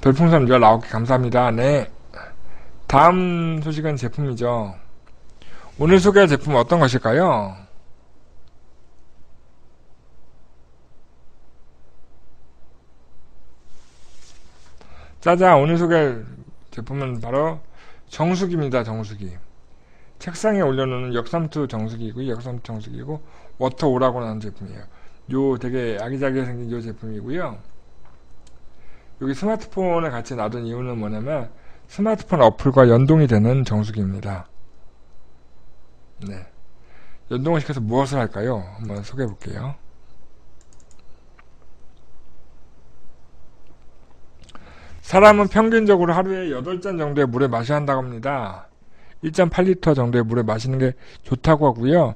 별풍선 19개 감사합니다. 네. 다음 소식은 제품이죠. 오늘 소개할 제품은 어떤 것일까요? 짜잔, 오늘 소개할 제품은 바로 정수기입니다, 정수기. 책상에 올려놓는 역삼투 정수기이고, 역삼투 정수기이고, WaterO라고 하는 제품이에요. 요 되게 아기자기하게 생긴 요 제품이고요. 여기 스마트폰에 같이 놔둔 이유는 뭐냐면, 스마트폰 어플과 연동이 되는 정수기입니다. 네. 연동을 시켜서 무엇을 할까요? 한번 소개해 볼게요. 사람은 평균적으로 하루에 8잔 정도의 물을 마셔야 한다고 합니다. 1.8리터 정도의 물을 마시는 게 좋다고 하고요.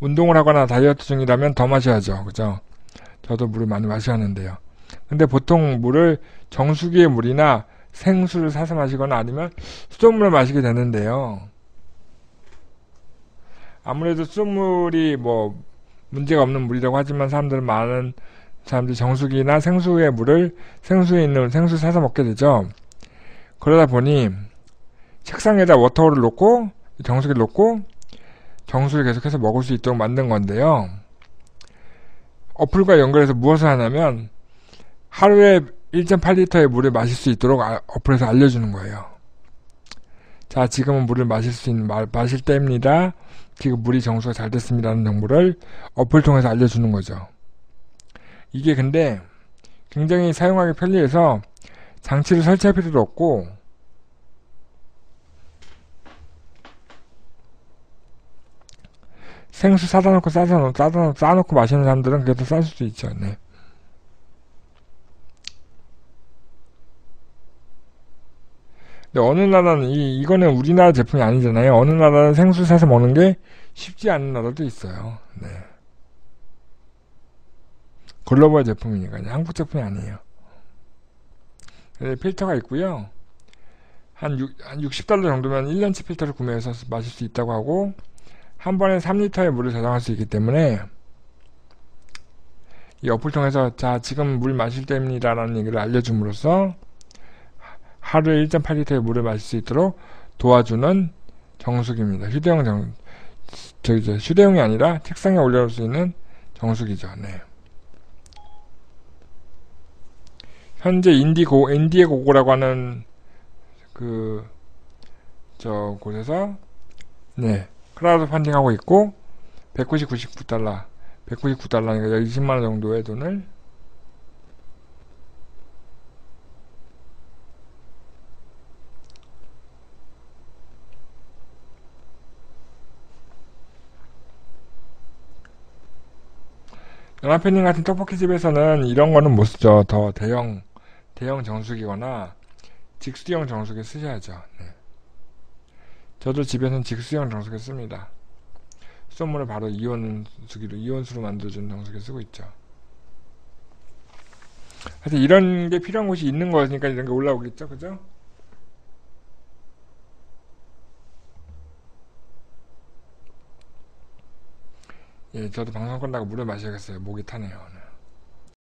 운동을 하거나 다이어트 중이라면 더 마셔야죠. 그죠? 저도 물을 많이 마셔야 하는데요. 근데 보통 물을 정수기의 물이나 생수를 사서 마시거나 아니면 수돗물을 마시게 되는데요. 아무래도 수돗물이 뭐 문제가 없는 물이라고 하지만 사람들은 많은 사람들이 정수기나 생수의 물을 생수에 있는 생수 사서 먹게 되죠. 그러다 보니 책상에다 워터를 놓고 정수기를 놓고 정수를 계속해서 먹을 수 있도록 만든 건데요. 어플과 연결해서 무엇을 하냐면 하루에 1.8리터의 물을 마실 수 있도록 아, 어플에서 알려주는 거예요. 자, 지금은 물을 마실 수 있는, 마, 마실 때입니다. 지금 물이 정수가 잘 됐습니다는 정보를 어플 통해서 알려주는 거죠. 이게 근데 굉장히 사용하기 편리해서 장치를 설치할 필요도 없고 생수 사다 놓고 싸서 놓, 싸다 놓고, 마시는 사람들은 더쌀 수도 있죠. 네. 근데 어느 나라는 이 이거는 우리나라 제품이 아니잖아요. 어느 나라는 생수 사서 먹는 게 쉽지 않은 나라도 있어요. 네. 글로벌 제품이니까요. 한국 제품이 아니에요. 네, 필터가 있고요. 한, 6, 한 60달러 정도면 1년치 필터를 구매해서 마실 수 있다고 하고 한 번에 3리터의 물을 저장할 수 있기 때문에 이 어플 통해서 자 지금 물 마실 때입니다 라는 얘기를 알려줌으로써 하루에 1.8리터의 물을 마실 수 있도록 도와주는 정수기입니다. 휴대용 정, 저기, 저, 휴대용이 아니라 책상에 올려놓을 수 있는 정수기죠. 네. 현재 인디고, 인디에고고라고 하는 그, 저 곳에서, 네, 크라우드 펀딩 하고 있고, 199달러, 199달러니까 20만원 정도의 돈을 연합편님 같은 떡볶이집에서는 이런 거는 못 쓰죠. 더 대형, 대형 정수기거나 직수형 정수기 쓰셔야죠. 네. 저도 집에서는 직수형 정수기 씁니다. 수돗물을 바로 이온수기로, 이온수로 만들어준 정수기 쓰고 있죠. 하여튼 이런 게 필요한 곳이 있는 거니까 이런 게 올라오겠죠. 그죠? 예, 저도 방송 끝나고 물을 마셔야겠어요. 목이 타네요. 오늘.